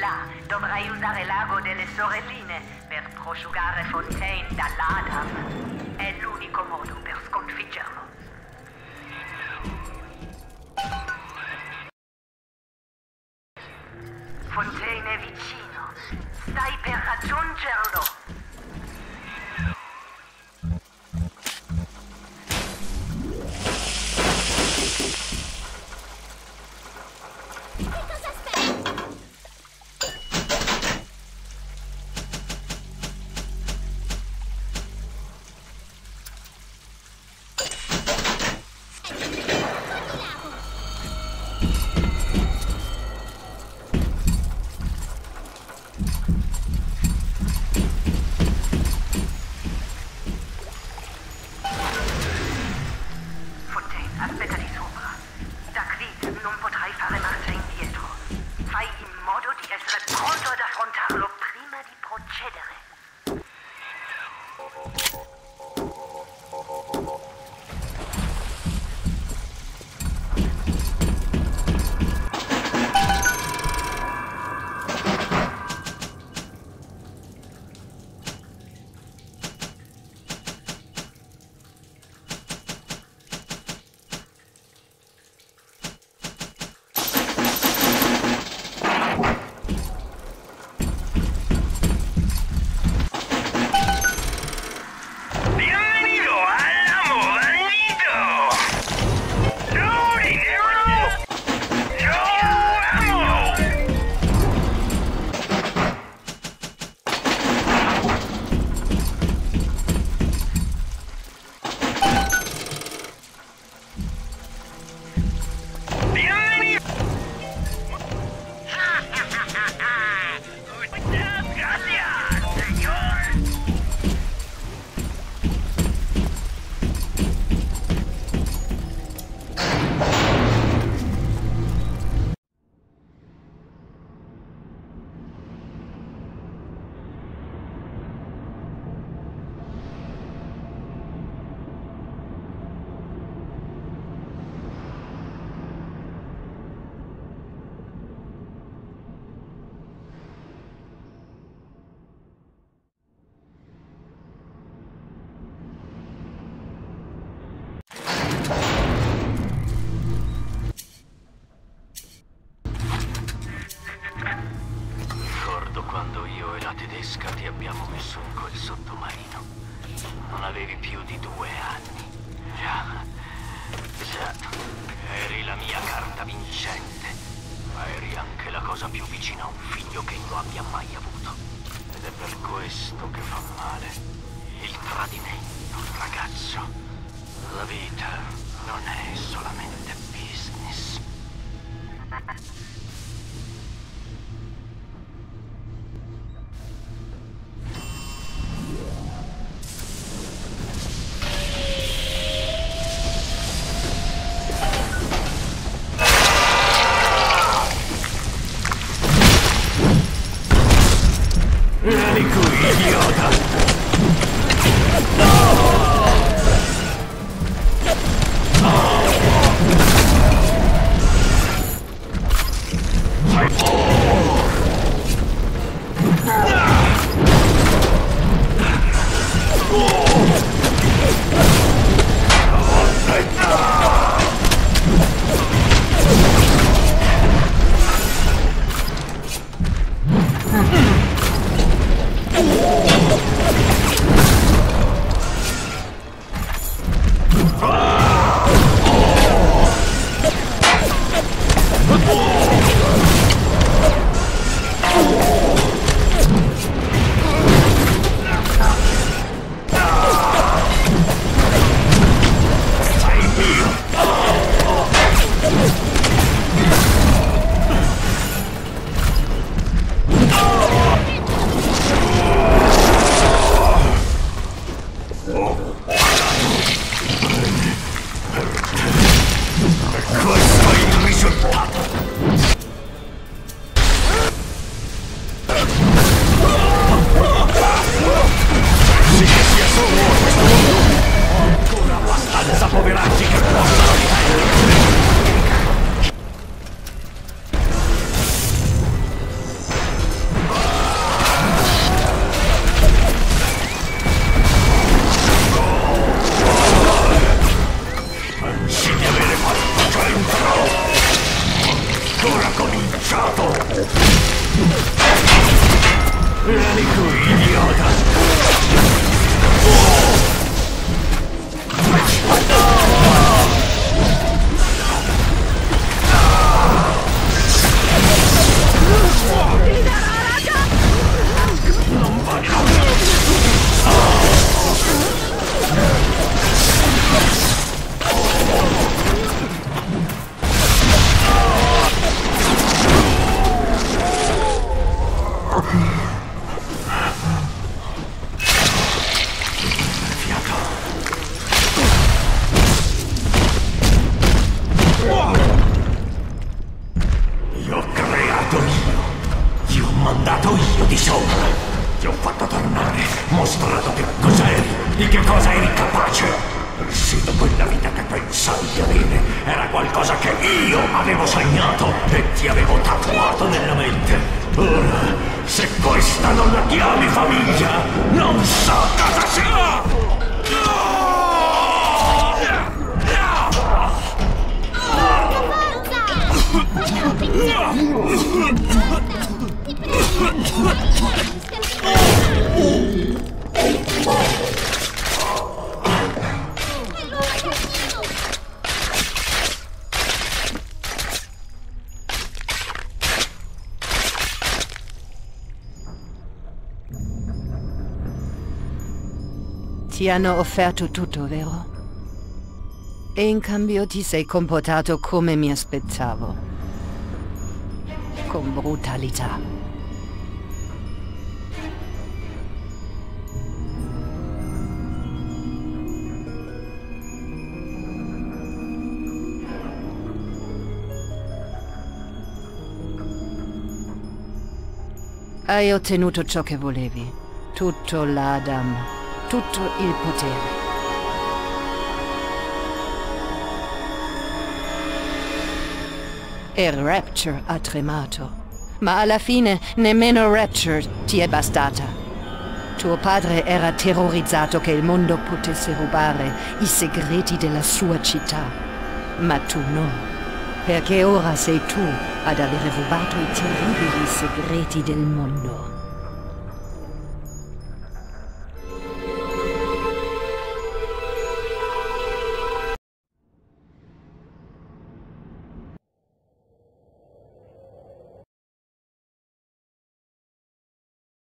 Là dovrai usare l'ago delle sorelline per prosciugare Fontaine dall'Adam. È l'unico modo per sconfiggerlo. Fontaine è vicino. Stai per raggiungerlo. Modo di essere quando io e la tedesca ti abbiamo messo in quel sottomarino. Non avevi più di due anni. Già, già, eri la mia carta vincente, ma eri anche la cosa più vicina a un figlio che io abbia mai avuto. Uh. Ancora abbastanza poveracci che possano difendersi! Sopra. Ti ho fatto tornare, mostrato che cos'eri, di che cosa eri capace. Persino quella vita che pensavi di avere era qualcosa che io avevo sognato e ti avevo tatuato nella mente. Ora, se questa non la chiami famiglia, non so cosa sia! Ti hanno offerto tutto, vero? E in cambio ti sei comportato come mi aspettavo. Con brutalità. Hai ottenuto ciò che volevi. Tutto l'Adam. Tutto il potere. E Rapture ha tremato. Ma alla fine nemmeno Rapture ti è bastata. Tuo padre era terrorizzato che il mondo potesse rubare i segreti della sua città. Ma tu no. Perché ora sei tu ad aver rubato i terribili segreti del mondo.